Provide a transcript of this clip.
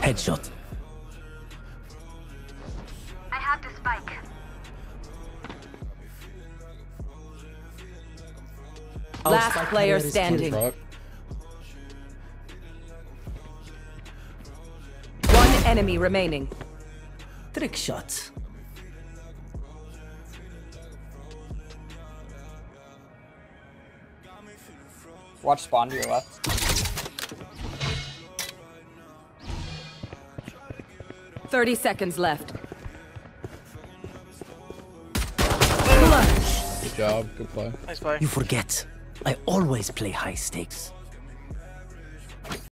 Headshot. I have the spike. Oh, Last player standing. Truck. One enemy remaining. Trick shots. Watch spawn to your left. 30 seconds left. Good job. Good play. Nice play. You forget. I always play high stakes.